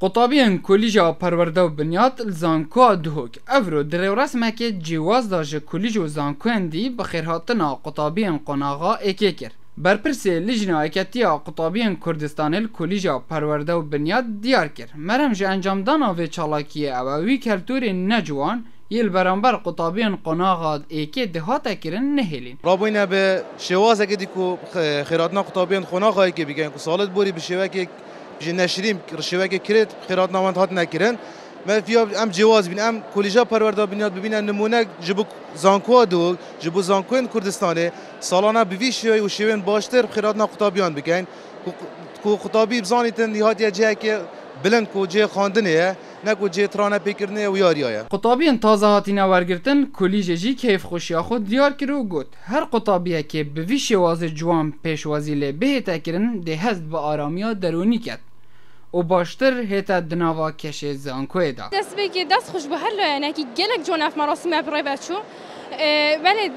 قطابین کلیجا پرورده و بنیاد زانکو دهوک افرو در رسمه که جواز داج کلیج و زانکو اندی بخیرهاتنا قطابین قناغا اکی کر برپرسی لجنا اکتیا قطابین کردستان کلیجا پرورده و بنیاد دیار کر مرم جه انجام دانا و چالاکیه او وی کلتور نجوان یل برانبر قطابین قناغا ایکی دهاتا کرن نهیلین رابوینه به شوازه که دیکو خیراتنا قطابین قناغا که بگن که سالت بوری به شوه که بجي نشریم رشوه که کرد خیرات نامند هات نکرن ما فيها ام جواز بين ام كوليجا پروردا بنياد ببینن نمونه جبو زانکو دو جبو زانکوین کردستانه سالانه بوی شوی و شوین باشتر خیراتنا قطابیان بکن کو قطابی بزانیتن نهاد یه جه که بلند کو جه خواندنه نه کو جه ترانه پیکرنه و یاریایه قطابین تازه هاتینه ورگرتن کلیج جی کیف خوشیا خود دیار کرو گوت. هر قطابیه که به وی شواز جوان پیشوازی له به تکرن ده هست به آرامیا درونی کرد. و باشتر هتا دناوا کش زانکوی دا دست بگی دست خوش به هر لایه که گلک جون اف مراسم بچو. ولی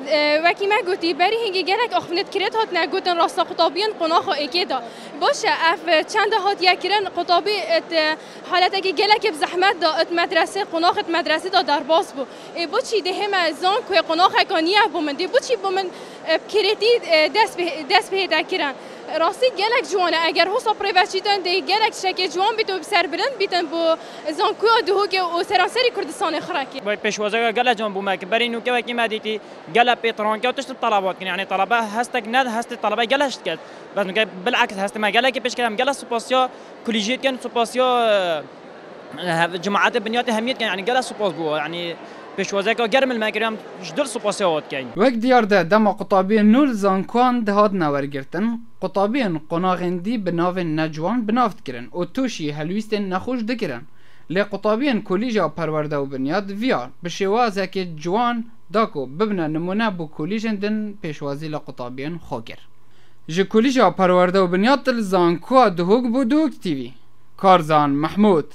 وکی ما گوتی بری هنگی گلک آخفنت کرد هات نگوتن راستا قطابیان قناخ ایکی دا. باشه اف چند هات یکرن قطابی ات حالت اگه گلک بزحمت دا ات مدرسه قناخ ات مدرسه دا در باز بو. ای بو چی ده هم زان کوی قناخ اکانیه بو من دی بو چی بو من دست به دست به دکرن راستی گلک جوانه. اگر حسا پریوچیتن ده گلک شک جوان بیتو بسر برند بیتن بو زانکو دهو که أو سراسری کردستان خراکی. باید پیشوازه گله جان بو مک برای نو که وکی مدیتی گله پیتران که تشت طلبات کنی. یعنی طلبه هستک ند هست طلبه گلشت کرد. بس میگه بالعکس هست ما گله که پیش کردم گله سپاسیا کلیجیت کن سپاسیا جماعت بنیات همیت کن. یعنی گله سپاس بو. یعنی پیشوازه که گرم المکرم جدر سپاسی هات کن وک دیار ده دما قطابی نول زانکوان دهاد نورگرتن قطابین قناغندی بناو نجوان بنافت کرن و توشی هلویست نخوش دکرن لی قطابین کلیجا پرورده و بنیاد ویار به شوازه که جوان داکو ببنه نمونه بو کلیجن دن پیشوازی لقطابین خوکر جه کلیجا پرورده و بنیاد تل زانکوا دهوگ بو دوگ تیوی کارزان محمود